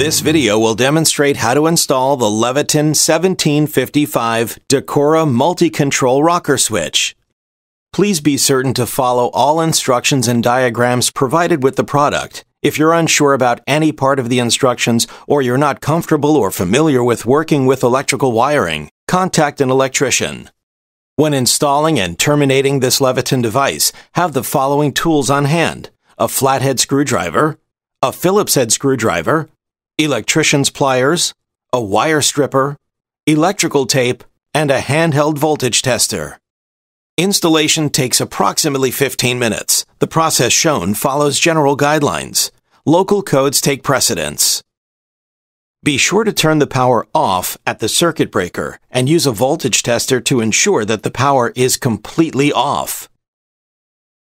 This video will demonstrate how to install the Leviton 1755 Decora multi-control rocker switch. Please be certain to follow all instructions and diagrams provided with the product. If you're unsure about any part of the instructions or you're not comfortable or familiar with working with electrical wiring, contact an electrician. When installing and terminating this Leviton device, have the following tools on hand. A flathead screwdriver, a Phillips head screwdriver, electrician's pliers, a wire stripper, electrical tape, and a handheld voltage tester. Installation takes approximately 15 minutes. The process shown follows general guidelines. Local codes take precedence. Be sure to turn the power off at the circuit breaker and use a voltage tester to ensure that the power is completely off.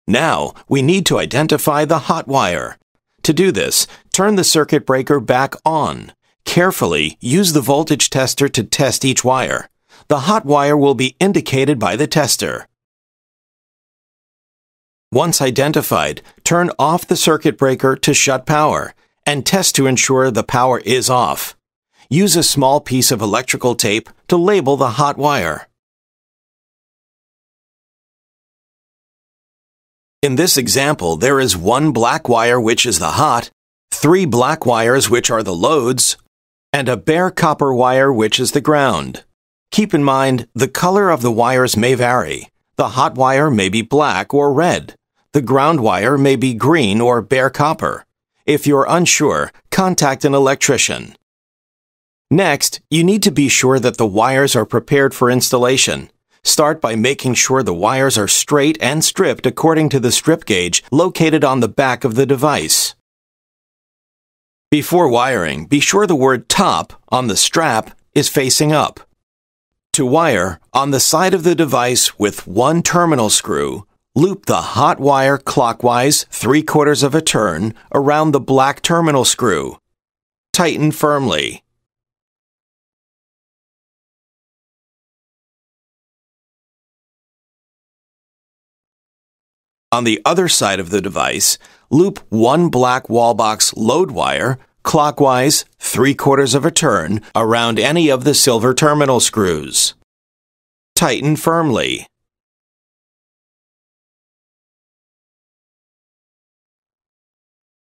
Now, we need to identify the hot wire. To do this, turn the circuit breaker back on. Carefully use the voltage tester to test each wire. The hot wire will be indicated by the tester. Once identified, turn off the circuit breaker to shut power and test to ensure the power is off. Use a small piece of electrical tape to label the hot wire. In this example, there is one black wire which is the hot, three black wires which are the loads, and a bare copper wire which is the ground. Keep in mind, the color of the wires may vary. The hot wire may be black or red. The ground wire may be green or bare copper. If you're unsure, contact an electrician. Next, you need to be sure that the wires are prepared for installation. Start by making sure the wires are straight and stripped according to the strip gauge located on the back of the device. Before wiring, be sure the word top on the strap is facing up. To wire, on the side of the device with one terminal screw, Loop the hot wire clockwise 3 quarters of a turn around the black terminal screw. Tighten firmly. On the other side of the device, loop one black wallbox load wire clockwise 3 quarters of a turn around any of the silver terminal screws. Tighten firmly.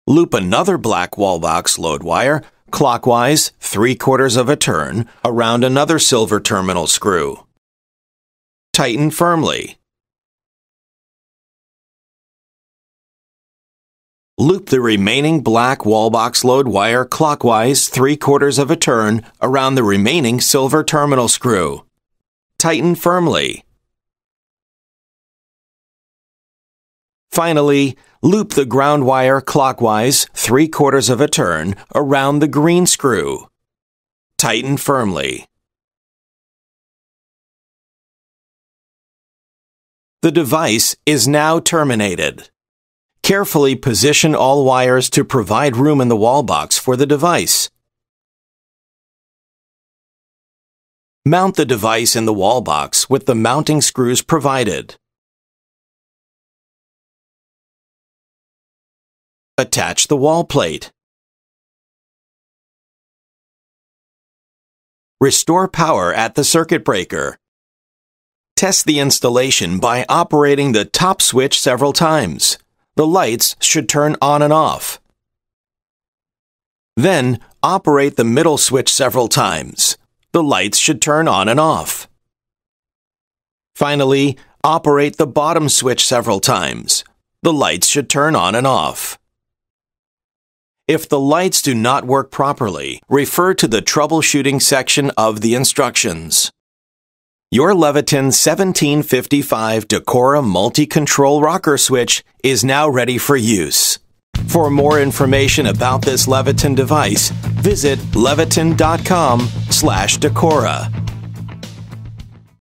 Loop another black wallbox load wire clockwise 3 quarters of a turn around another silver terminal screw. Tighten firmly. Loop the remaining black wallbox load wire clockwise 3 quarters of a turn around the remaining silver terminal screw. Tighten firmly. Finally, loop the ground wire clockwise 3 quarters of a turn around the green screw. Tighten firmly. The device is now terminated. Carefully position all wires to provide room in the wall box for the device. Mount the device in the wall box with the mounting screws provided. Attach the wall plate. Restore power at the circuit breaker. Test the installation by operating the top switch several times. The lights should turn on and off. Then, operate the middle switch several times. The lights should turn on and off. Finally, operate the bottom switch several times. The lights should turn on and off. If the lights do not work properly, refer to the troubleshooting section of the instructions. Your Leviton 1755 Decora multi-control rocker switch is now ready for use. For more information about this Leviton device, visit leviton.com slash Decora.